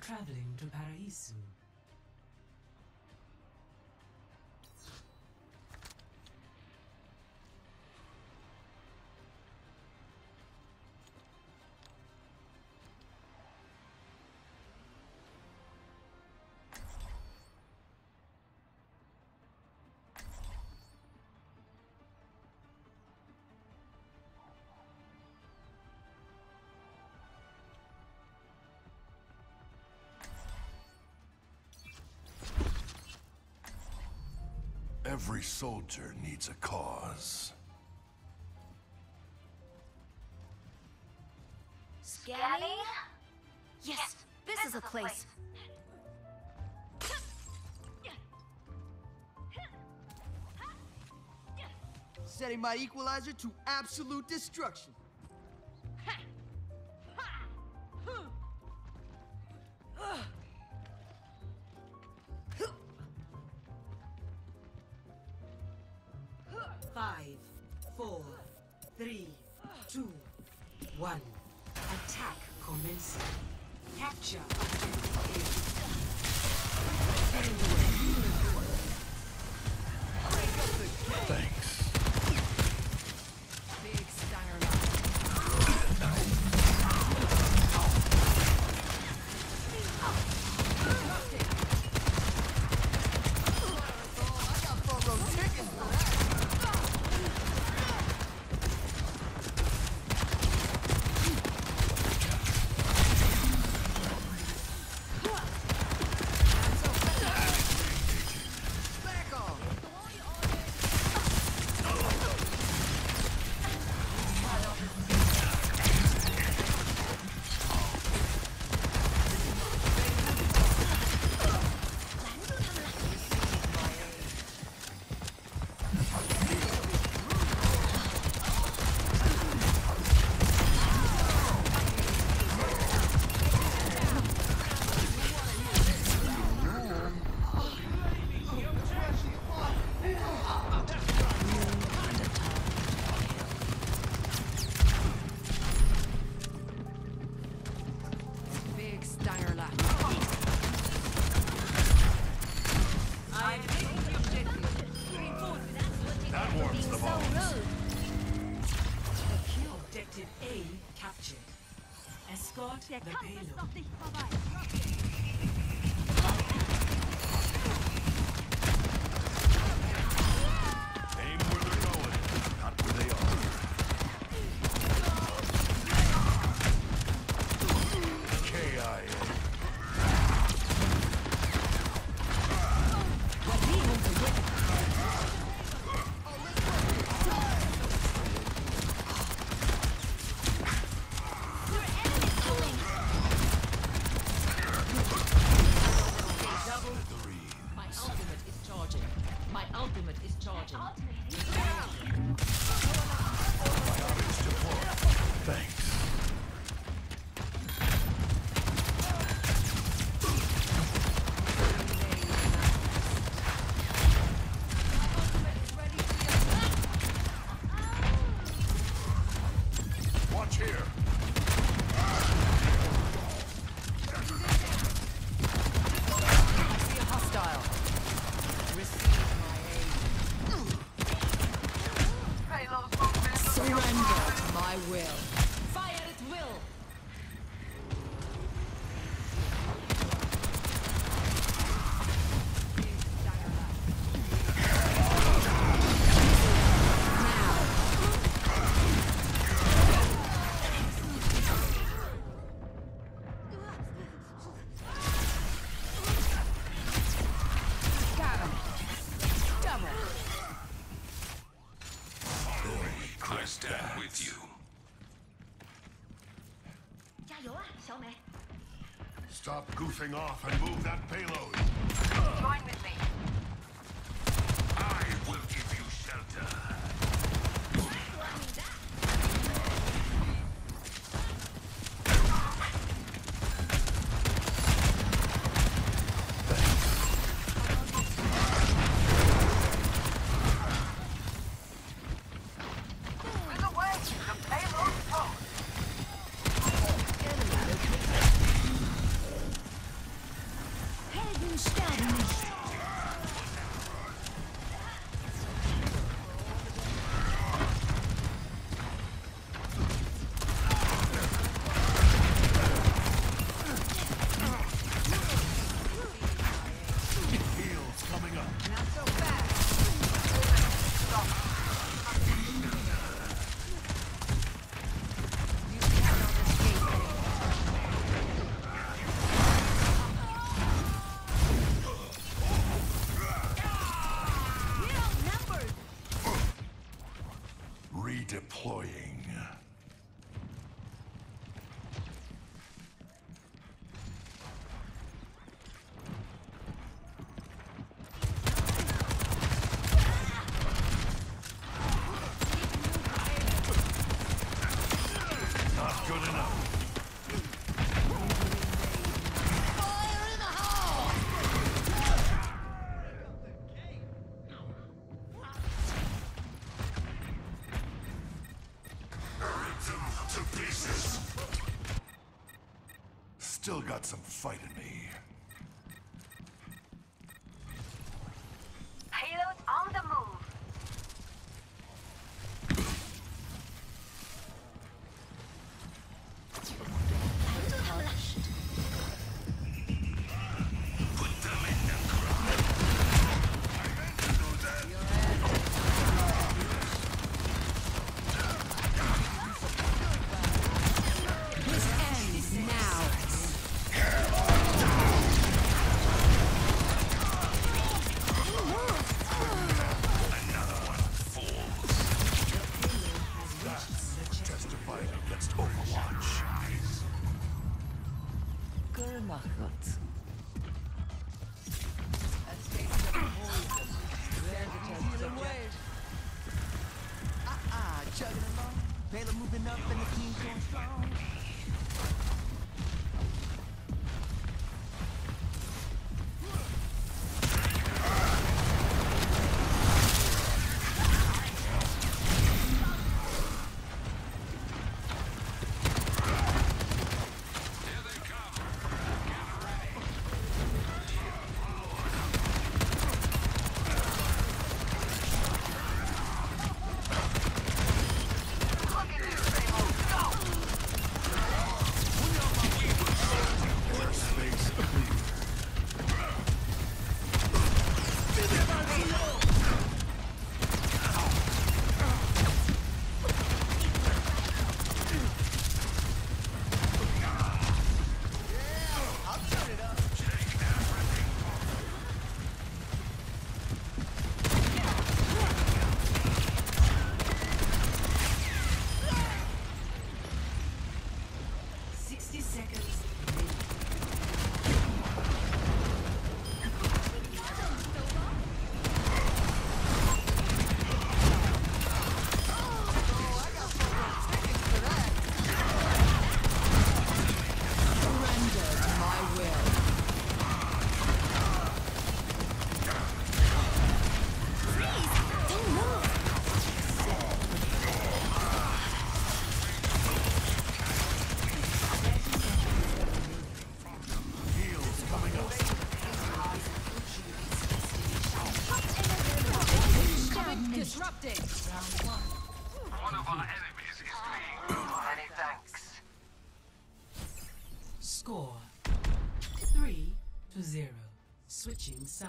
Traveling to Paraiso. Every soldier needs a cause. Scanning? Yes, this is a place. Setting my equalizer to absolute destruction. Five, four, three, two, one. Attack commencing. Capture. Escort the payload. Aim Stop goofing off and move that payload. I fight in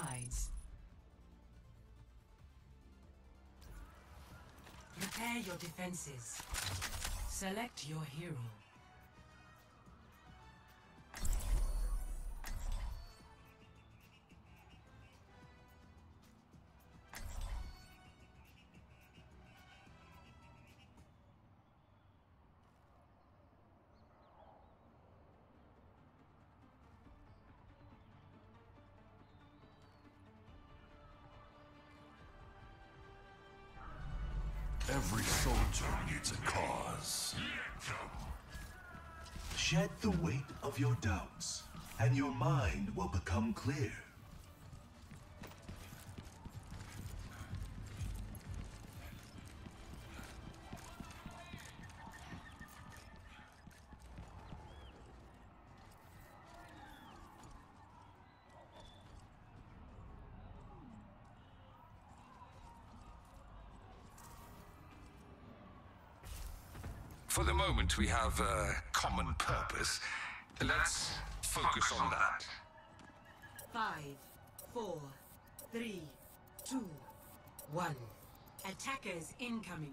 sides. Prepare your defenses. Select your hero. Every soldier needs a cause. Shed the weight of your doubts, and your mind will become clear. For the moment, we have a common purpose. Let's focus on that. Five, four, three, two, one. Attackers incoming.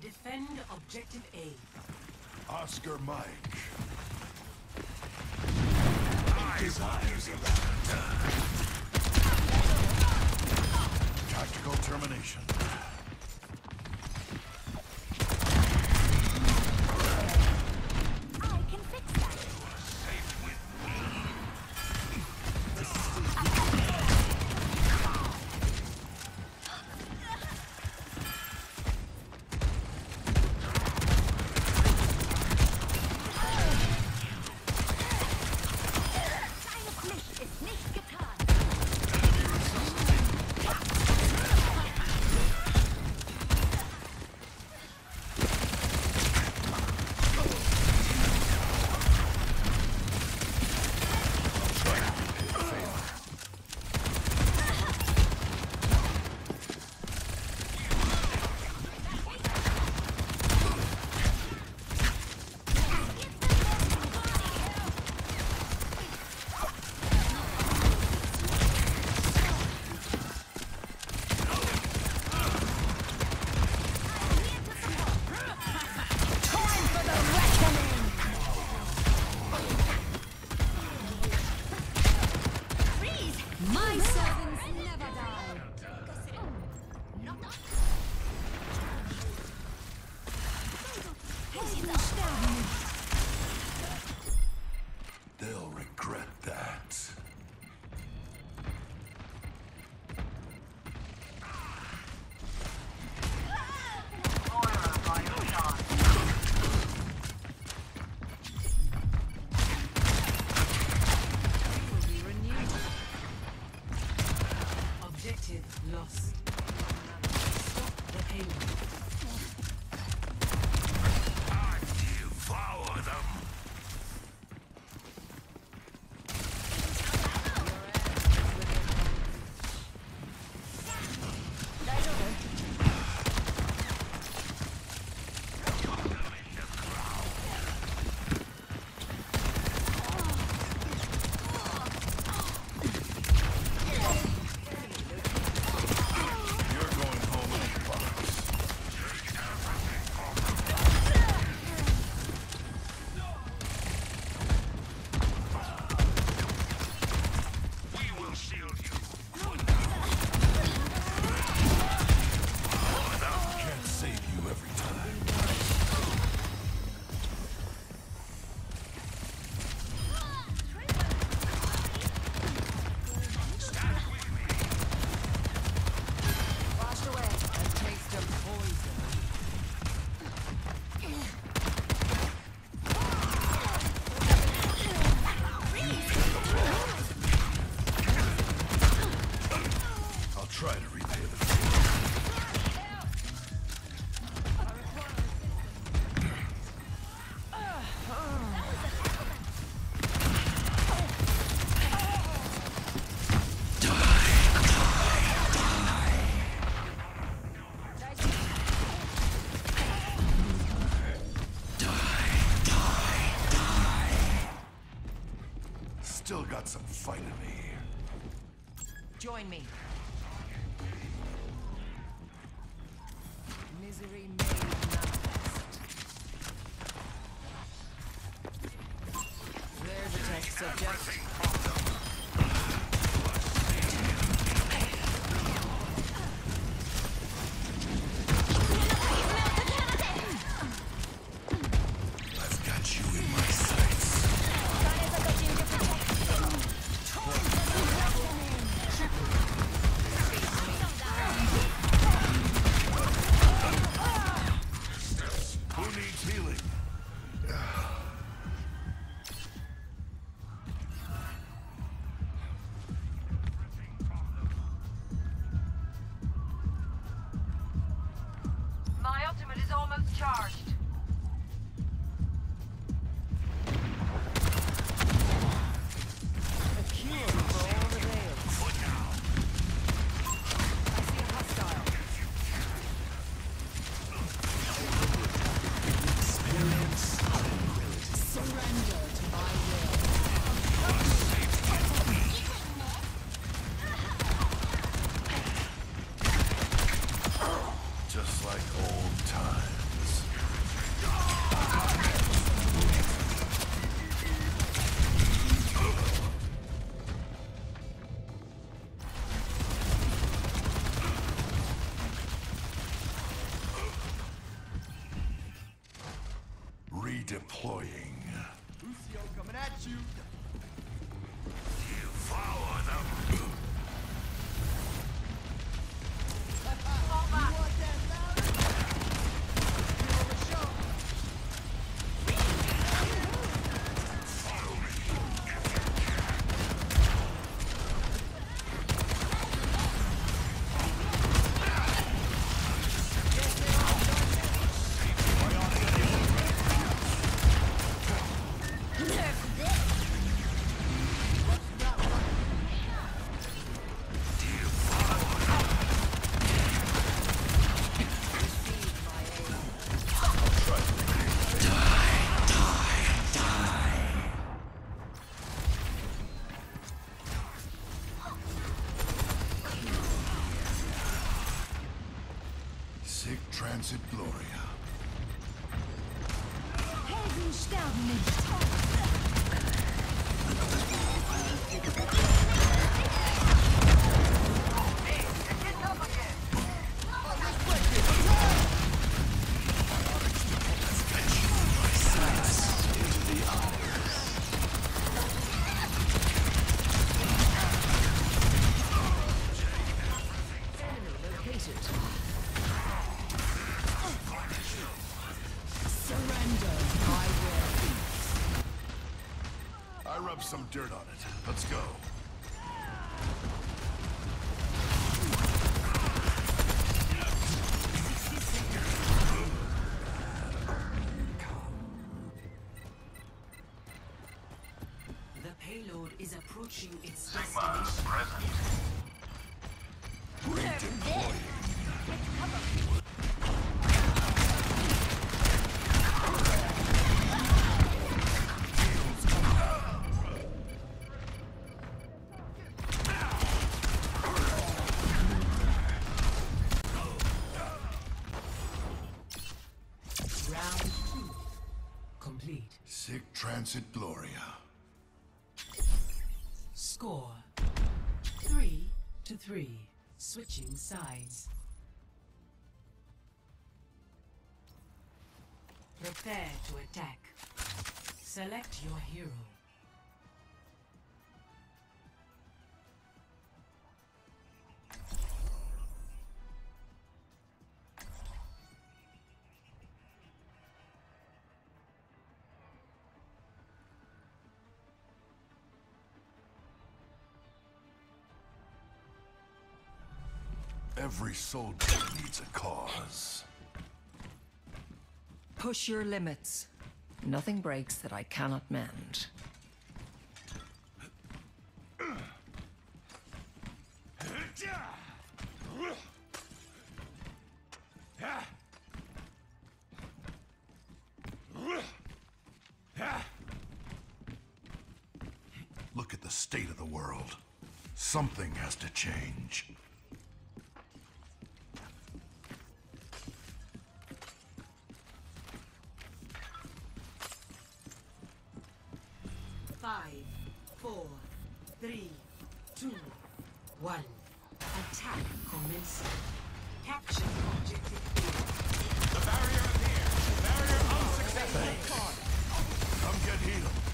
Defend objective A. Oscar Mike. Desires Tactical termination. Join me. some dirt on it. Let's go. The payload is approaching its destination. conference Gloria. Score. Three to three. Switching sides. Prepare to attack. Select your hero. Every soldier needs a cause. Push your limits. Nothing breaks that I cannot mend. Five, four, three, two, one. Attack commencing. Capture objective The barrier appears. Barrier unsuccessful. Come get healed.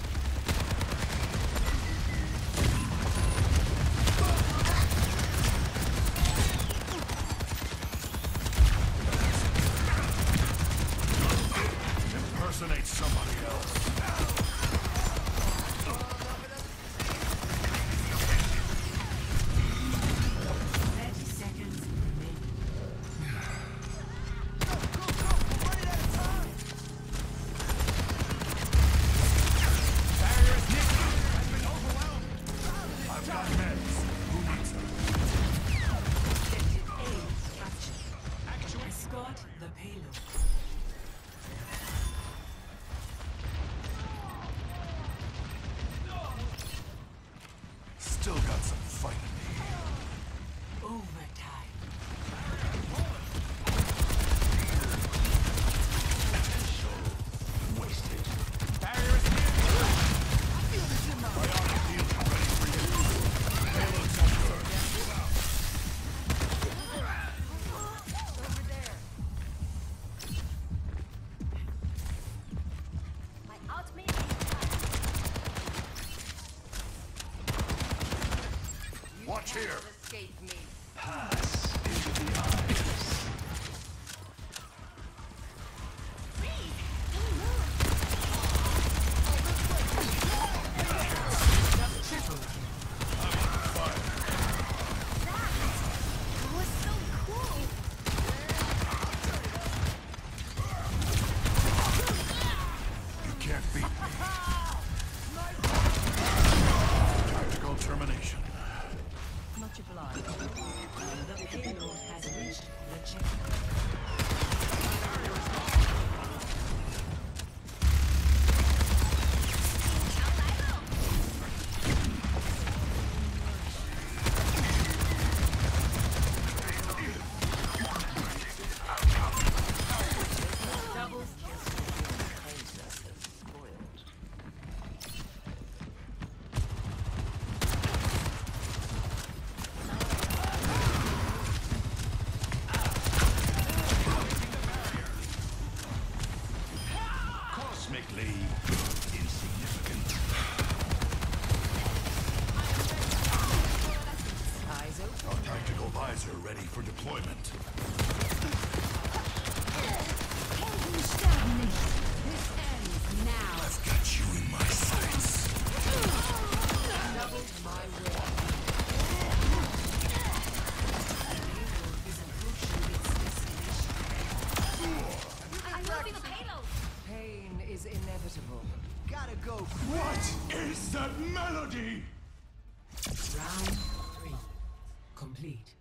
complete.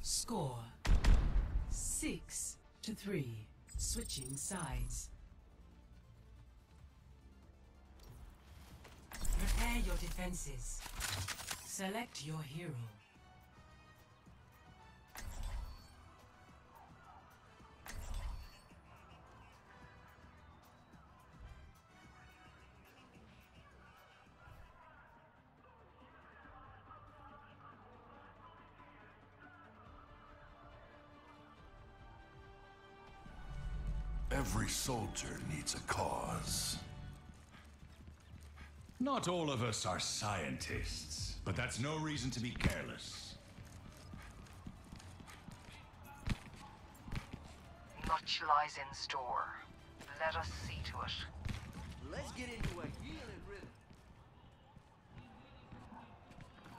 Score 6 to 3. Switching sides. Prepare your defenses. Select your hero. Every soldier needs a cause. Not all of us are scientists, but that's no reason to be careless. Much lies in store. Let us see to it. Let's get into a healing rhythm.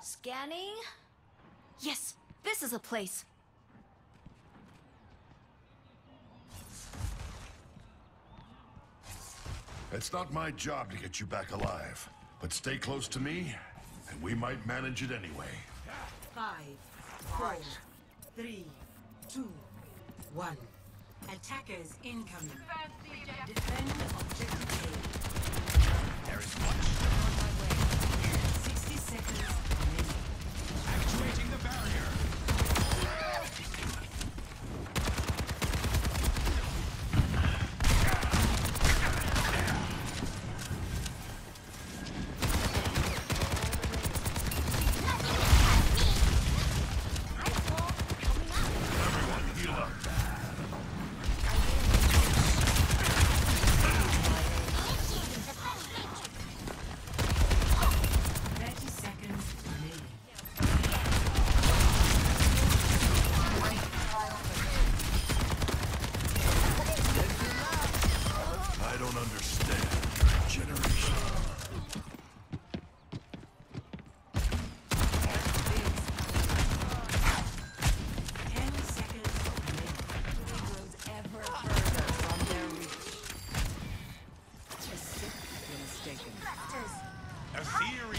Scanning? Yes, this is a place. It's not my job to get you back alive, but stay close to me, and we might manage it anyway. Five, four, three, two, one. Attackers incoming. Defend objective A. There is much. 60 seconds eerie